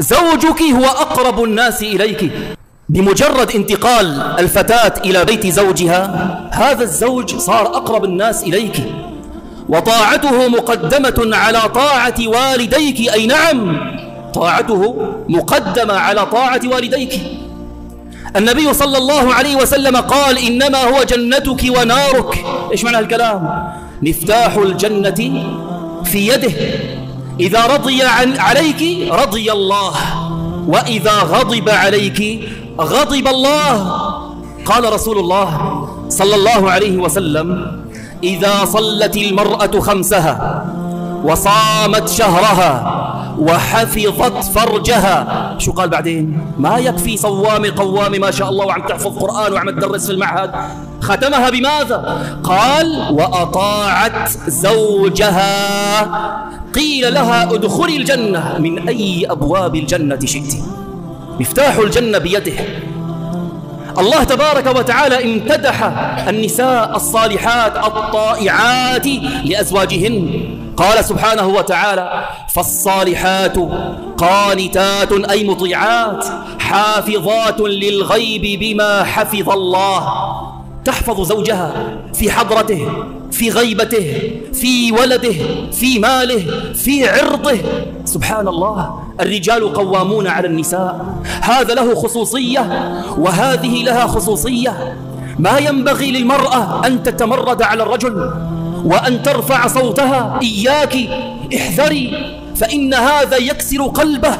زوجك هو أقرب الناس إليك. بمجرد انتقال الفتاة إلى بيت زوجها هذا الزوج صار أقرب الناس إليك. وطاعته مقدمة على طاعة والديك. أي نعم طاعته مقدمة على طاعة والديك. النبي صلى الله عليه وسلم قال إنما هو جنتك ونارك. إيش معنى الكلام مفتاح الجنة في يده. إذا رضي عن عليك رضي الله. وإذا غضب عليك غضب الله. قال رسول الله صلى الله عليه وسلم إذا صلت المرأة خمسها وصامت شهرها وحفظت فرجها. شو قال بعدين؟ ما يكفي صوام قوام ما شاء الله وعم تحفظ قرآن وعم تدرس في المعهد. ختمها بماذا؟ قال وأطاعت زوجها. قيل لها ادخلي الجنة. من أي أبواب الجنة شئت؟ مفتاح الجنة بيده. الله تبارك وتعالى امتدح النساء الصالحات الطائعات لأزواجهن. قال سبحانه وتعالى فالصالحات قانتات أي مطيعات حافظات للغيب بما حفظ الله. تحفظ زوجها في حضرته في غيبته في ولده في ماله في عرضه. سبحان الله الرجال قوامون على النساء. هذا له خصوصية وهذه لها خصوصية. ما ينبغي للمرأة أن تتمرد على الرجل وأن ترفع صوتها. إياك احذري فإن هذا يكسر قلبه.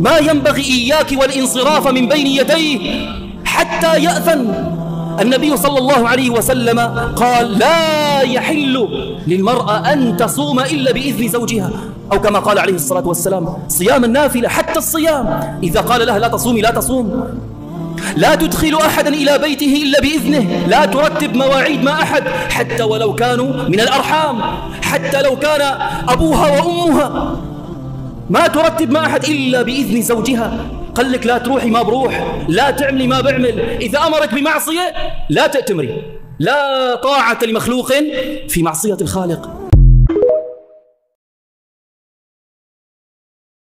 ما ينبغي إياك والانصراف من بين يديه حتى يأذن. النبي صلى الله عليه وسلم قال لا يحل للمرأة أن تصوم إلا بإذن زوجها. أو كما قال عليه الصلاة والسلام صيام النافلة حتى الصيام. إذا قال لها لا تصومي لا تصوم. لا تدخل أحدا إلى بيته إلا بإذنه لا ترتب مواعيد مع أحد حتى ولو كانوا من الأرحام حتى لو كان أبوها وأمها. ما ترتب مع أحد إلا بإذن زوجها. قال لك لا تروحي ما بروح لا تعملي ما بعمل. إذا أمرك بمعصية لا تأتمري. لا طاعة لمخلوق في معصية الخالق.